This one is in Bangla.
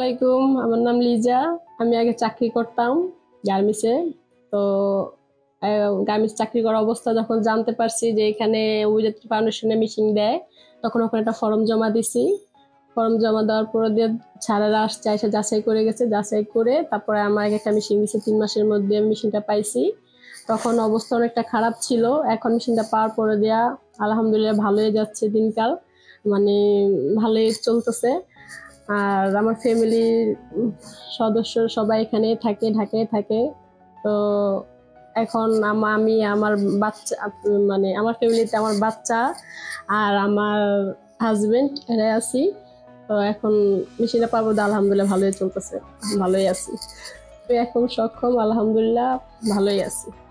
আলাইকুম, আমার নাম লিজা। আমি আগে চাকরি করতাম গার্মেন্টসে। তো গার্মেন্টস চাকরি করার অবস্থা যখন জানতে পারছি যে এখানে অভিযাত্রী ফাউন্ডেশনে মিশিং দেয়, তখন ওখানে একটা ফর্ম জমা দিছি। ফর্ম জমা দেওয়ার পরে দিয়ে ছাড়ারা আসছে, এসে যাচাই করে গেছে। যাচাই করে তারপরে আমার আগে একটা মেশিন দিছে, তিন মাসের মধ্যে আমি মেশিনটা পাইছি। তখন অবস্থা অনেকটা খারাপ ছিল। এখন মেশিনটা পাওয়ার পরে দেয়া আলহামদুলিল্লাহ ভালোই যাচ্ছে দিনকাল। মানে ভালোই চলতেছে। আর আমার ফ্যামিলির সদস্য সবাই এখানে থাকে, ঢাকায় থাকে। তো এখন আম- আমি আমার বাচ্চা মানে আমার ফ্যামিলিতে আমার বাচ্চা আর আমার হাজবেন্ড এরা আছি। তো এখন মেশিনটা পাবো আলহামদুলিল্লাহ ভালোই চলতেছে, ভালোই আছি। তো এখন সক্ষম, আলহামদুলিল্লাহ ভালোই আছি।